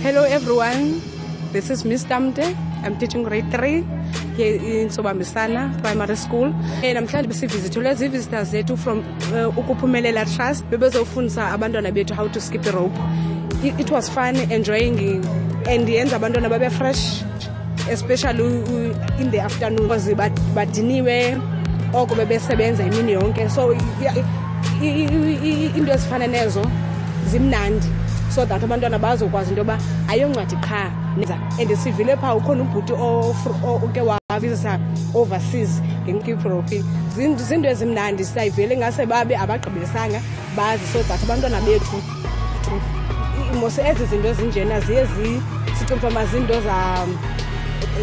Hello everyone, this is Miss Tamte. I'm teaching grade 3 here in Sobambisana Primary School. Eh, namhlanje besivizithelwe zii-visitors zethu from uh, Ukuphumelela Trust bebezofundisa abantwana bethu how to skip a rope. It, it was fun, enjoying and yenza abantwana babe fresh. especially in the afternoon because badiniwe oko bebesebenza imini yonke so into ezifana nezo zimnandi so that abantwana bazokwazi into yoba ayoncwadi qha and sivile phaa ukhona ubhuti oke wavisa overseas ngenkiprophi zinto ezimnandi sisayivele ingase babe abagqibisanga bazi so that abantwana bethu mose ezi zinto ezinjena ziye sicinga uba ziinto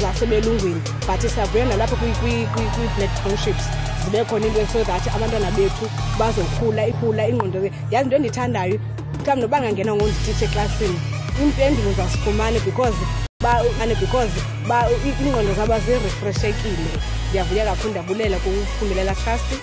zasebelungwini but siyavuya nalapha kwi-black townships zibe khona into so that abantwana bethu bazokhula ikhula ingqondo yazi into endiyithandayo mhlawumbi noba ngangena ngondititsha eklasini iimpendulo zasifumane because ane because ingqondo zaba zirefreshekile ndiyavuya kakhulu ndiyabulela kuphumelela trust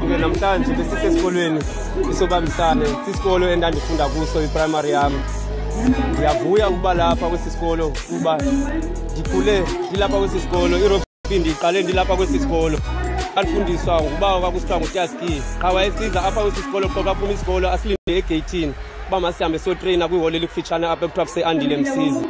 Kube namhlanje besisesikolweni iSobamisane, sisikolo endandifunda kuso iprimary yam. Ndiyavuya ukuba lapha kwesi sikolo kuba ndikhule ndilapha kwesi sikolo, iRobi ndiyiqale ndilapha kwesi sikolo. Andifundiswa ngubawo kwakusithiwa nguTyaski. Qha wayesiza apha kwesi sikolo qo kaphuma isikolo asilinde egeyithini uba masihambe siyotreyina kwiholo elikufitshane apha ekuthiwa kuseandile msizi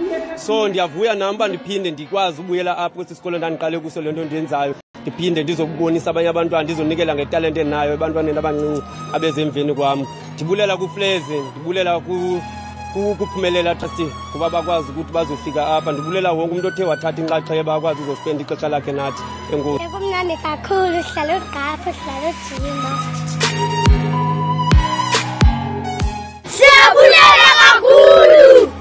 so ndiyavuya nam uba ndiphinde ndikwazi ubuyela apho kwesi sikolo ndandiqale kuso le nto ndiyenzayo ndiphinde ndizokubonisa abanye abantwana ndizonikela ngetalente endinayo ebantwaneni abancinci abezemveni kwam ndibulela kuflezi ndibulela kuphumelela trust kuba bakwazi ukuthi bazofika apha ndibulela wonke umntu othe wathatha inxaxheba akwazi uzospenda ixesha lakhe nathi enkosi kumnandi kakhulu sihlala ugqaphu sihlala ujima siyabulela kakhulu